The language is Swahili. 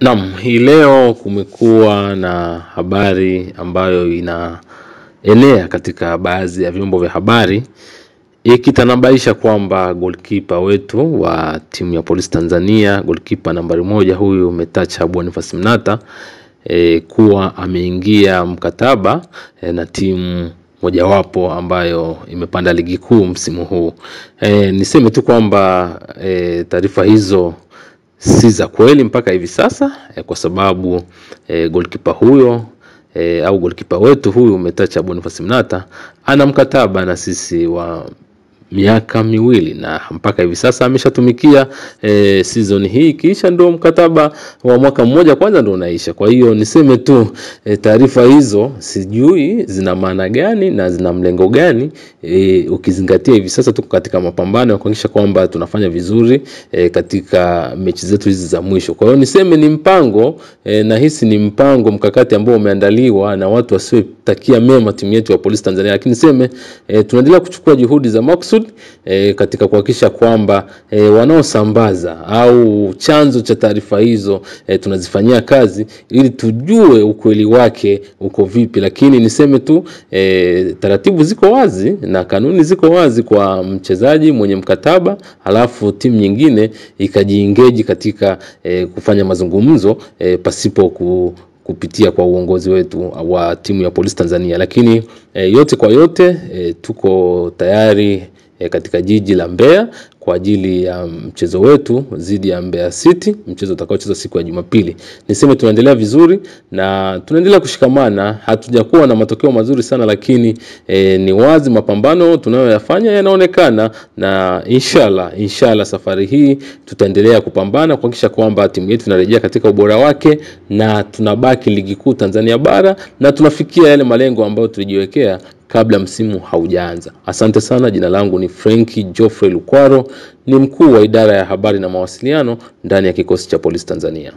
Naam, hii leo kumekuwa na habari ambayo inaenea katika baadhi ya vyombo vya habari ikitanabaisha kwamba golkipa wetu wa timu ya Polisi Tanzania, golkipa nambari moja huyu Metacha Boniface Mnata e, kuwa ameingia mkataba e, na timu mojawapo ambayo imepanda ligi kuu msimu huu. E, niseme tu kwamba e, taarifa hizo si za kweli mpaka hivi sasa eh, kwa sababu eh, golkipa huyo eh, au golkipa wetu huyu Metacha Boniface Mnata ana mkataba na sisi wa miaka miwili na mpaka hivi sasa ameshatumikia e, season hii kisha ndio mkataba wa mwaka mmoja kwanza ndio unaisha. Kwa hiyo niseme tu e, taarifa hizo sijui zina maana gani na zina mlengo gani e, ukizingatia hivi sasa tuko katika mapambano ya kuhakikisha kwamba tunafanya vizuri e, katika mechi zetu hizi za mwisho. Kwa hiyo niseme ni mpango e, na hisi ni mpango mkakati ambao umeandaliwa na watu wasiotakia mema timu yetu ya Polisi Tanzania, lakini niseme e, tunaendelea kuchukua juhudi za maksud e, katika kuhakikisha kwamba e, wanaosambaza au chanzo cha taarifa hizo e, tunazifanyia kazi ili tujue ukweli wake uko vipi, lakini niseme tu e, taratibu ziko wazi na kanuni ziko wazi kwa mchezaji mwenye mkataba halafu timu nyingine ikajiingeji katika e, kufanya mazungumzo e, pasipo ku kupitia kwa uongozi wetu wa timu ya Polisi Tanzania, lakini e, yote kwa yote e, tuko tayari e, katika jiji la Mbeya kwa ajili ya mchezo wetu dhidi ya Mbeya City, mchezo utakaochezwa siku ya Jumapili. Niseme tunaendelea vizuri na tunaendelea kushikamana. Hatujakuwa na matokeo mazuri sana, lakini e, ni wazi mapambano tunayoyafanya yanaonekana, na inshallah, inshallah safari hii tutaendelea kupambana kuhakikisha kwamba timu yetu inarejea katika ubora wake na tunabaki ligi kuu Tanzania bara na tunafikia yale malengo ambayo tulijiwekea kabla msimu haujaanza. Asante sana. Jina langu ni Frenki Geoffrey Lukwaro, ni mkuu wa idara ya habari na mawasiliano ndani ya kikosi cha Polisi Tanzania.